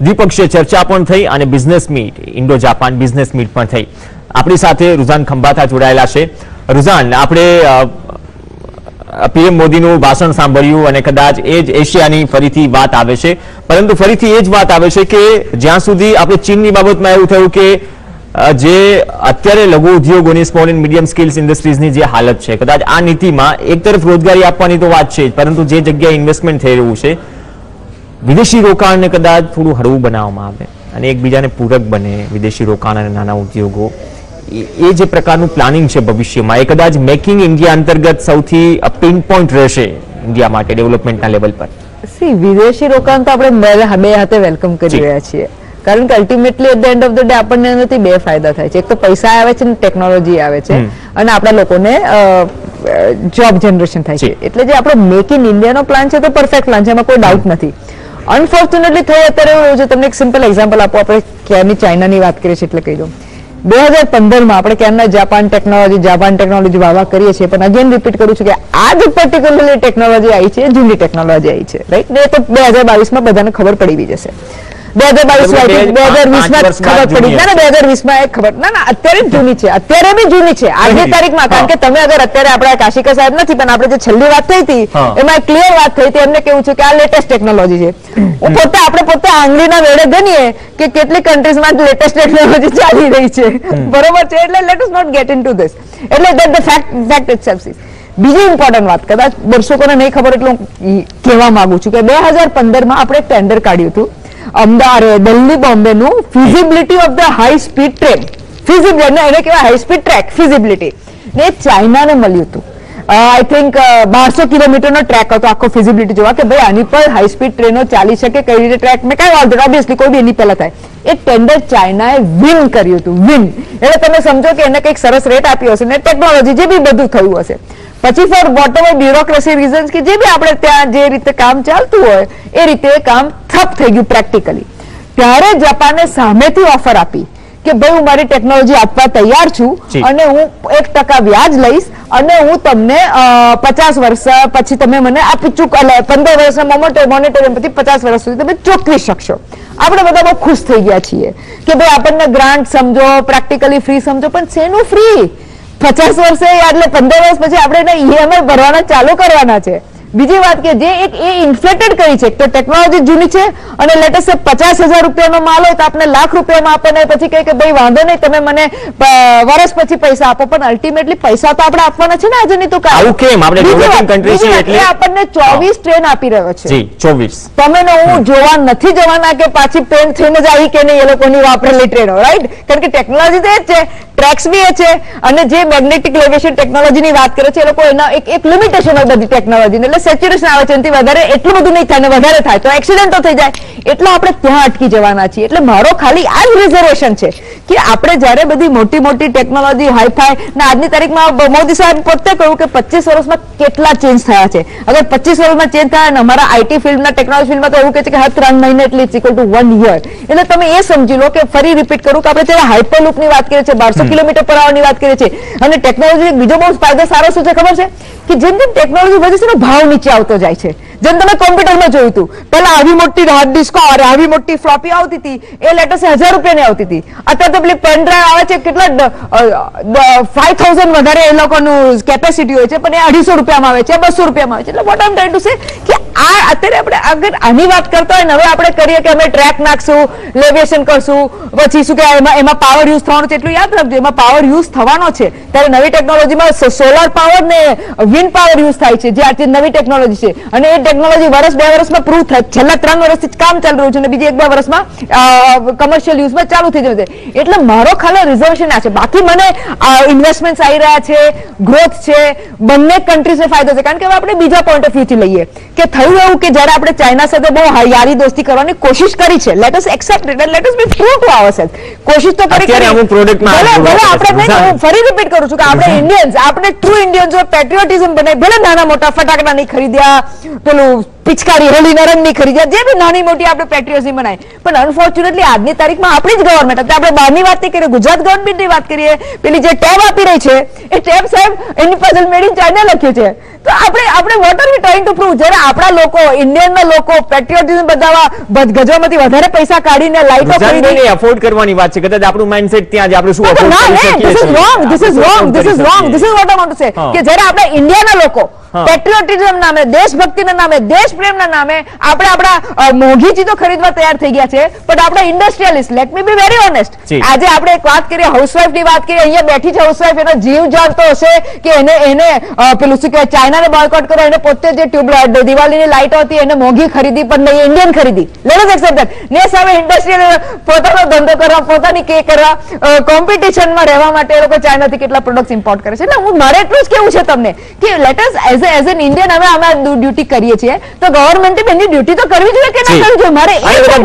દ્વિપક્ષીય ચર્ચા પણ થઈ અને business meet Indo Japan business meet પણ થઈ. આપણી સાથે રુઝાન ખંભાતા જોડાયેલા છે. રુઝાન, આપણે પીએમ મોદીનું ભાષણ સાંભળ્યું અને કદાચ એ જ એશિયાની ફરીથી વાત આવે છે. પરંતુ ફરીથી એ જ વાત આવે છે કે જ્યાં સુધી આપણે ચીનની બાબતમાં એવું થયું કે જે અત્યારે લઘુ ઉદ્યોગોની સ્મોલ એન્ડ મીડિયમ સ્કિલ્સ ઇન્ડસ્ટ્રીઝની જે હાલત છે, કદાચ આ નીતિમાં એક તરફ રોજગારી આપવાની તો વાત છે પરંતુ જે જગ્યાએ ઇન્વેસ્ટમેન્ટ થઈ રહ્યું છે વિદેશી રોકાણને કદાચ થોડું હળવું બનાવવામાં આવે અને એકબીજાને પૂરક બને વિદેશી રોકાણ અને નાના ઉદ્યોગો. એ- જે પ્રકારનું પ્લાનિંગ છે ભવિષ્યમાં એ કદાચ મેકિંગ ઇન્ડિયા અંતર્ગત સૌથી પિન પોઈન્ટ રહેશે ઇન્ડિયા માટે ડેવલપમેન્ટના લેવલ પર. સી વિદેશી રોકાણ તો આપણે બે હાથે વેલકમ કરી રહ્યા છીએ. કારણ કે ultimately at the end of the day આપણને એનાથી બે ફાયદા થાય છે. એક તો પૈસા આવે છે ને ટેકનોલોજી આવે છે અને આપણા લોકોને જોબ જનરેશન થાય છે. એટલે જે આપણો મેક ઇન ઇન્ડિયાનો પ્લાન છે તો પરફેક્ટ પ્લાન છે એમાં કોઈ ડાઉટ નથી. અનફોર્ચ્યુનેટલી થઈ અત્યારે એવું છે, તમને એક સિમ્પલ એક્ઝામ્પલ આપો. આપણે ક્યારની ચાઇનાની વાત કરીએ છીએ એટલે કહી દઉં. બે હજાર પંદરમાં આપણે ક્યારના જાપાન ટેકનોલોજી જાપાન ટેકનોલોજી વાવા કરીએ છીએ, પણ અગેન રિપીટ કરું છું કે આ જ પર્ટિક્યુલરલી ટેકનોલોજી આવી છે, જૂની ટેકનોલોજી આવી છે રાઈટ ને તો બે હજાર બાવીસમાં બધાને ખબર પડી જશે. બે હજાર બાવીસ એટલે બે- બે હજાર વીસમાં ખબર પડી. ના ના બે હજાર વીસમાં ખબર ના ના અત્યારે જૂની છે. અત્યારે બી જૂની છે. આજની તારીખમાં કારણ કે તમે અગર અત્યારે આપણા કાશિકા સાહેબ નથી પણ આપણે જે છેલ્લી વાત થઈ હતી એમાં ક્લિયર વાત થઈ હતી. એમને કેવું છે કે આ લેટેસ્ટ ટેકનોલોજી છે. પોતે આપણે પોતે આંગળીના વેડે ગણીએ કે કેટલી કન્ટ્રીઝમાં લેટેસ્ટ ટેકનોલોજી ચાલી રહી છે. બરોબર છે? એટલે let is not get into this એટલે fact itself is બીજી ઇમ્પોર્ટન્ટ વાત કદાચ દર્શકોને નહીં ખબર એટલે હું કહેવા માંગુ છું કે બે હજાર પંદરમાં આપણે ટેન્ડર કાઢ્યું હતું. અમદાવાદ, દિલ્હી બોમ્બે નું feasibility of the high speed train feasibility એને કહેવાય હાઈ સ્પીડ ટ્રેક ફિઝિબિલિટી ને ચાઇનાને મળ્યું હતું. આઈ થિંક બારસો કિલોમીટરનો ટ્રેક હતો આખો ફિઝિબિલિટી જોવા કે ભાઈ આની પર હાઈ સ્પીડ ટ્રેનો ચાલી શકે, કઈ રીતે ટ્રેક મેં કઈ વાંધો ઓબ્વિયસલી કોઈ બી એની પહેલા થાય. એ ટેન્ડર ચાઇનાએ વિન કર્યું હતું વિન એટલે તમે સમજો કે એને કંઈક સરસ રેટ આપ્યો હશે ને ટેકનોલોજી જે બી બધું થયું હશે. પછી for whatever bureaucracy reasons કે જે બી આપણે ત્યાં જે રીતે કામ ચાલતું હોય, એ રીતે કામ ઠપ થઈ ગયું પ્રેક્ટિકલી ત્યારે જાપાને સામેથી ઓફર આપી કે ભાઈ હું મારી ટેકનોલોજી આપવા તૈયાર છું અને હું એક ટકા વ્યાજ લઈશ અને હું તમને પચાસ વર્ષ પછી તમે મને આપી ચૂક પંદર વર્ષના મોનિટોરિયમ પછી પચાસ વર્ષ સુધી તમે ચૂકવી શકશો. આપણે બધા બહુ ખુશ થઈ ગયા છીએ કે ભાઈ આપણને ગ્રાન્ટ સમજો પ્રેક્ટિકલી ફ્રી સમજો પણ શેનું ફ્રી પચાસ વર્ષે એટલે પંદર વર્ષ પછી આપણે એને ઈએમઆઈ ભરવાના ચાલુ કરવાના છે. બીજી વાત કે જે એક એ ઇન્ફ્લેટેડ કરી છે તો ટેકનોલોજી જૂની છે અને લેટેસ્ટ પચાસ હજાર રૂપિયાનો માલ હોય તો આપણે લાખ રૂપિયામાં આપે ને પછી કહે કે ભાઈ વાંધો નહીં તમે મને વર્ષ પછી પૈસા આપો. પણ અલ્ટિમેટલી પૈસા તો આપણે આપવાના છે ને આજે નહીં તો આવું કેમ? આપણે એટલે- આપણને ચોવીસ ટ્રેન આપી રહ્યો છે. જી ચોવીસ. તમે ને હું જોવા નથી જવાના કે પાછી ટ્રેન થઈને જ આવી કે નહીં એ લોકોની વાપરેલી ટ્રેનો રાઈટ કારણ કે ટેકનોલોજી તો એ જ છે. ટ્રેક્સ બી છે અને જે મેગ્નેટિક લેવેશન ટેકનોલોજી ની વાત કરે છે, એ લોકો એના એક લિમિટેશન હોય બધી ટેકનોલોજી એટલે સેચ્યુરેશન આવે છે, એનાથી વધારે એટલું બધું નહીં થાય ને વધારે થાય. તો એક્સિડન્ટ તો થઈ જાય. એટલે આપણે ત્યાં અટકી જવાના છીએ. એટલે મારો ખાલી આ જ રિઝર્વેશન છે કે આપણે જ્યારે બધી મોટી મોટી ટેકનોલોજી હાઈફાઈ ને આજની તારીખમાં મોદી સાહેબ પોતે કહ્યું કે પચીસ વર્ષમાં કેટલા ચેન્જ થયા છે. અગર પચીસ વર્ષમાં ચેન્જ થયા અને અમારા આઈટી ફિલ્ડના ટેકનોલોજી ફિલ્ડમાં તો એવું કહે છે કે હા, ત્રણ મહિને એટલે ઇક્વલ ટુ વન યર એટલે તમે એ સમજી લો કે ફરી રિપીટ કરું કે આપણે ત્યારે હાઈપર લૂપની વાત કરીએ છીએ બારસો કિલોમીટર પર આવરની વાત કરીએ છીએ અને ટેકનોલોજી બીજો બહુ ફાયદો સારો શું છે ખબર છે? કે જેમ જેમ ટેકનોલોજી વધે છે ભાવ નીચે આવતો જાય છે. જેમ તમે કોમ્પ્યુટરમાં જોયું હતું. પહેલા આવી મોટી હાર્ડ ડિસ્કો આવી મોટી ફ્લોપી આવતી હતી, એ લેટેસ્ટ હજાર રૂપિયાની આવતી હતી. અત્યારે તો પેલી પેન આવે છે, કેટલા ફાઈવ થાઉઝન્ડ વધારે એ લોકોનું કેપેસિટી હોય છે, પણ એ અઢીસો રૂપિયામાં આવે છે બસો રૂપિયામાં આવે છે. એટલે વોટ આમ ટ્રાઈ ટુ સે કે આ અત્યારે આપણે અગર આની વાત કરતા હોય ને, હવે આપણે કરીએ કે અમે ટ્રેક નાખશું લેવિએશન કરશું, પછી શું કહેવાય, એમાં એમાં પાવર યુઝ થવાનું છે, એટલું યાદ રાખજો, એમાં પાવર યુઝ થવાનો છે. ત્યારે નવી ટેકનોલોજીમાં સોલાર પાવર ને વિન્ડ પાવર યુઝ થાય છે, જે આજે નવી ટેકનોલોજી છે. અને એ ટેકનોલોજી વર્ષ બે વર્ષમાં પ્રૂવ થાય. છેલ્લા ત્રણ વર્ષથી કામ ચાલી રહ્યું છે અને બીજી એક બે વર્ષમાં કમર્શિયલ યુઝમાં ચાલુ થઈ જશે. એટલે મારો ખાલી રિઝર્વેશન આ છે. બાકી મને ઇન્વેસ્ટમેન્ટ આવી રહ્યા છે ગ્રોથ છે બંને કન્ટ્રીઝને ફાયદો છે. કારણ કે હવે આપણે બીજા પોઈન્ટ ઓફ વ્યૂથી લઈએ. કે થયું એવું કે જ્યારે આપણે ચાઇના સાથે બહુ યારી દોસ્તી કરવાની કોશિશ કરી છે. Let us accept it let us be true to ourselves કોશિશ તો કરી અત્યારે અમુક પ્રોડક્ટમાં ભલે ભલે આપણે હું ફરી રિપીટ કરું છું કે આપણે ઇન્ડિયન્સ આપણે ટ્રુ ઇન્ડિયન્સ પેટ્રિયોટિઝમ બને. ભલે નાના મોટા ફટાકડા નહીં ખરીદ્યા પેલું પેલું પિચકારી હોલી નરંગની ખરીદ્યા જે બી નાની મોટી આપણે પેટ્રિયોઝી મનાય પણ અનફોર્ચ્યુનેટલી આજની તારીખમાં આપણી જ ગવર્મેન્ટ અત્યારે આપણે બહારની વાત નહીં કરીએ ગુજરાત ગવર્મેન્ટની વાત કરીએ. પેલી જે ટેબ આપી રહી છે એ ટેબ સાહેબ એની પાછળ મેડ ઇન ચાઇના લખ્યું છે. તો આપણે આપણે what are we trying to prove જ્યારે આપણા લોકો ઇન્ડિયનના લોકો પેટ્રિયોટિઝમ બતાવવા ગજવામાંથી વધારે પૈસા કાઢીને લાઈટો ખરીદી એફોર્ડ કરવાની વાત છે. કદાચ આપણું માઇન્ડસેટ ત્યાં જ આપણે શું તો કરી શકીએ this is wrong this is wrong this is wrong this is what I want to say કે જ્યારે આપણે ઇન્ડિયાના લોકો. પેટ્રિયોટિઝમ નામે દેશભક્તિના નામે દેશ પ્રેમના નામે આપણે આપણા મોંઘી ચીજો ખરીદવા તૈયાર થઈ ગયા છે. પણ આપણે industrialist let me be very honest આજે આપણે એક વાત કરીએ હાઉસવાઈફની વાત કરીએ અહીંયા બેઠી છે હાઉસવાઈફ એનો જીવ જાણતો હશે કે એને એને પેલું શું કહેવાય ચાઇનાને બોયકોટ કરો એને પોતે જે ટ્યુબલાઇટ દિવાળીની લાઈટો હતી એને મોંઘી ખરીદી પણ નહીં ઇન્ડિયન ખરીદી. લેટ અસ એક્સેપ્ટ ને સામે ઇન્ડસ્ટ્રીયલ પોતાનો ધંધો કરવા પોતાની કે કરવા કોમ્પિટિશનમાં રહેવા માટે એ લોકો ચાઇનાથી કેટલા પ્રોડક્ટ ઇમ્પોર્ટ કરે છે. એટલે હું મારે એટલું જ કેવું છે તમને કે let us as as an Indian અમે અમે ડ્યુટી કરીએ છીએ. તો ગવર્મેન્ટે એની ડ્યુટી તો કરવી જોઈએ કે ના કરવી જોઈએ? મારે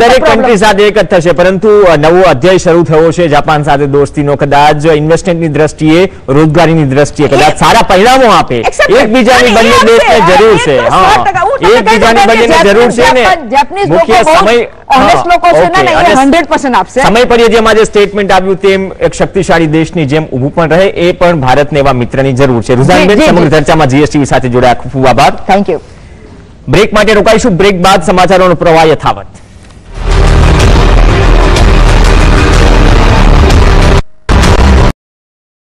દરેક કન્ટ્રી સાથે એક જ થશે. પરંતુ નવો અધ્યાય શરૂ થયો છે જાપાન સાથે દોસ્તીનો. કદાચ ઇન્વેસ્ટમેન્ટની દ્રષ્ટિએ રોજગારીની દ્રષ્ટિએ કદાચ સારા પરિણામો આપે. એકબીજાની બંને દેશને જરૂર છે. હા. 100% હું તમને કહી એકબીજાની બંનેને જરૂર છે ને મુખ્ય સમય honest લોકો છે ને, એ 100% આપશે. સમય પર જે સ્ટેટમેન્ટ આવ્યું તેમ એક શક્તિશાળી દેશની જેમ ઊભું પણ રહે એ પણ ભારતને એવા મિત્રની જરૂર છે. રુઝાનબેન. સમગ્ર ચર્ચામાં જીએસટી સાથે જોડાયા. ખૂબ આભાર. થેન્ક યુ બ્રેક માટે રોકાઈશું. બ્રેક બાદ સમાચારોનો પ્રવાહ યથાવત.